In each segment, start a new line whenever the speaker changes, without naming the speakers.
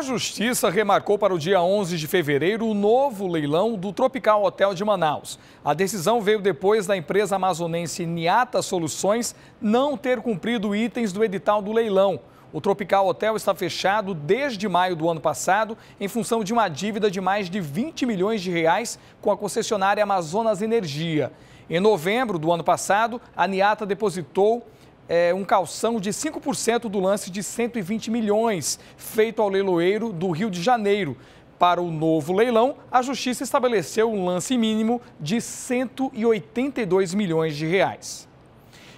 A Justiça remarcou para o dia 11 de fevereiro o novo leilão do Tropical Hotel de Manaus. A decisão veio depois da empresa amazonense Niata Soluções não ter cumprido itens do edital do leilão. O Tropical Hotel está fechado desde maio do ano passado em função de uma dívida de mais de 20 milhões de reais com a concessionária Amazonas Energia. Em novembro do ano passado, a Niata depositou é, um calção de 5% do lance de 120 milhões, feito ao leiloeiro do Rio de Janeiro. Para o novo leilão, a Justiça estabeleceu um lance mínimo de 182 milhões de reais.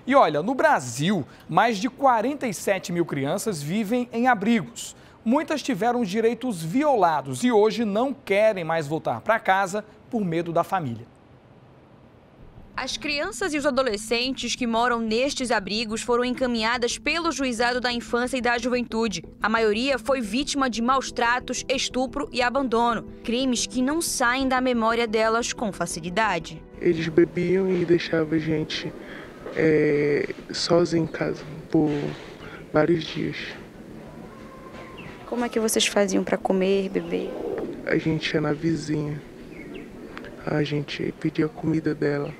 E olha, no Brasil, mais de 47 mil crianças vivem em abrigos. Muitas tiveram direitos violados e hoje não querem mais voltar para casa por medo da família.
As crianças e os adolescentes que moram nestes abrigos foram encaminhadas pelo Juizado da Infância e da Juventude. A maioria foi vítima de maus tratos, estupro e abandono, crimes que não saem da memória delas com facilidade.
Eles bebiam e deixavam a gente é, sozinho em casa por vários dias.
Como é que vocês faziam para comer, beber?
A gente ia na vizinha. A gente pedia comida dela.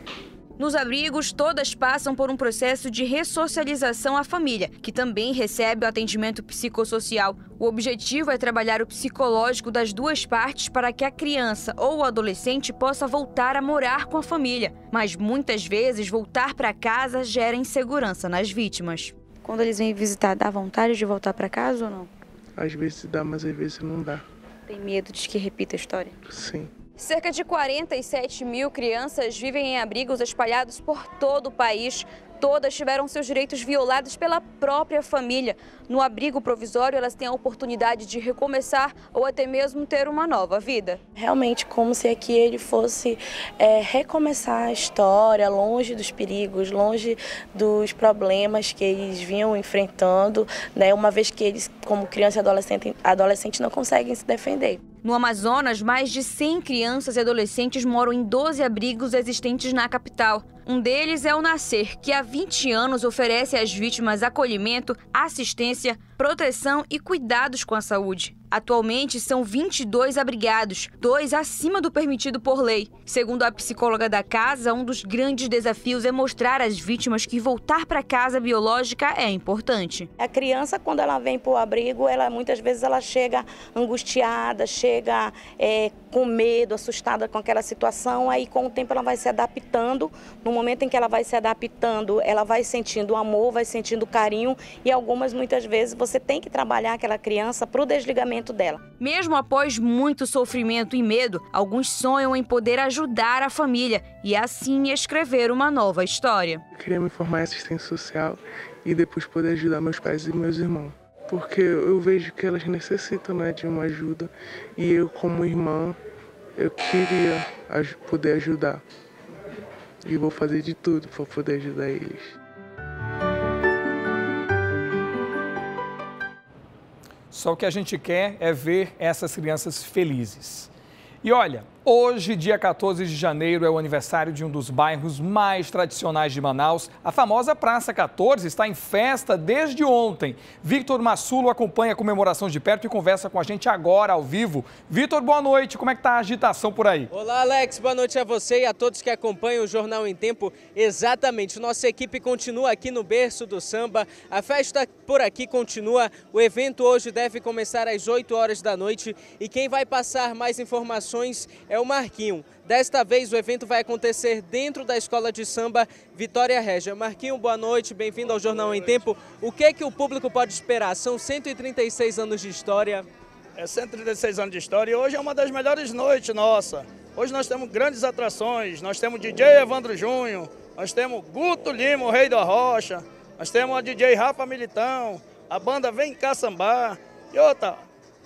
Nos abrigos, todas passam por um processo de ressocialização à família, que também recebe o atendimento psicossocial. O objetivo é trabalhar o psicológico das duas partes para que a criança ou o adolescente possa voltar a morar com a família. Mas muitas vezes, voltar para casa gera insegurança nas vítimas. Quando eles vêm visitar, dá vontade de voltar para casa ou não?
Às vezes dá, mas às vezes não dá.
Tem medo de que repita a história?
Sim.
Cerca de 47 mil crianças vivem em abrigos espalhados por todo o país. Todas tiveram seus direitos violados pela própria família. No abrigo provisório, elas têm a oportunidade de recomeçar ou até mesmo ter uma nova vida.
Realmente, como se aqui ele fosse é, recomeçar a história, longe dos perigos, longe dos problemas que eles vinham enfrentando, né, uma vez que eles, como criança e adolescente, adolescente, não conseguem se defender.
No Amazonas, mais de 100 crianças e adolescentes moram em 12 abrigos existentes na capital. Um deles é o Nascer, que há 20 anos oferece às vítimas acolhimento, assistência, proteção e cuidados com a saúde. Atualmente são 22 abrigados, dois acima do permitido por lei. Segundo a psicóloga da casa, um dos grandes desafios é mostrar às vítimas que voltar para casa biológica é importante.
A criança, quando ela vem para o abrigo, ela muitas vezes ela chega angustiada, chega é, com medo, assustada com aquela situação. Aí, com o tempo, ela vai se adaptando. No momento em que ela vai se adaptando, ela vai sentindo amor, vai sentindo carinho e algumas muitas vezes você tem que trabalhar aquela criança para o desligamento dela.
Mesmo após muito sofrimento e medo, alguns sonham em poder ajudar a família e assim escrever uma nova história.
Eu queria me formar em assistência social e depois poder ajudar meus pais e meus irmãos. Porque eu vejo que elas necessitam né, de uma ajuda e eu, como irmã, eu queria poder ajudar. E vou fazer de tudo para poder ajudar eles.
Só o que a gente quer é ver essas crianças felizes. E olha, Hoje, dia 14 de janeiro, é o aniversário de um dos bairros mais tradicionais de Manaus. A famosa Praça 14 está em festa desde ontem. Victor Massulo acompanha a comemoração de perto e conversa com a gente agora, ao vivo. Victor, boa noite. Como é que está a agitação por aí?
Olá, Alex. Boa noite a você e a todos que acompanham o Jornal em Tempo. Exatamente. Nossa equipe continua aqui no berço do samba. A festa por aqui continua. O evento hoje deve começar às 8 horas da noite. E quem vai passar mais informações é o Marquinho. Desta vez o evento vai acontecer dentro da Escola de Samba Vitória Régia. Marquinho, boa noite, bem-vindo ao Jornal em Tempo. O que é que o público pode esperar? São 136 anos de história.
É 136 anos de história e hoje é uma das melhores noites nossa. Hoje nós temos grandes atrações, nós temos DJ Evandro Júnior, nós temos Guto Lima, o rei da rocha, nós temos a DJ Rafa Militão, a banda Vem Cá Sambar e outra,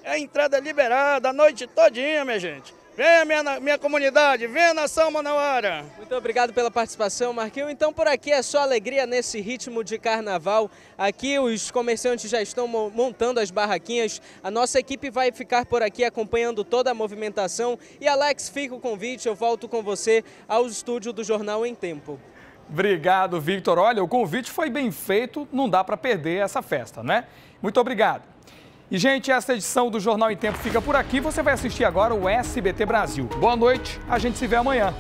é a entrada liberada a noite todinha, minha gente. Venha minha, minha comunidade, venha nação Manauara.
Muito obrigado pela participação, Marquinhos. Então por aqui é só alegria nesse ritmo de carnaval. Aqui os comerciantes já estão montando as barraquinhas. A nossa equipe vai ficar por aqui acompanhando toda a movimentação. E Alex, fica o convite, eu volto com você ao estúdio do Jornal em Tempo.
Obrigado, Victor. Olha, o convite foi bem feito, não dá para perder essa festa, né? Muito obrigado. E, gente, esta edição do Jornal em Tempo fica por aqui. Você vai assistir agora o SBT Brasil. Boa noite, a gente se vê amanhã.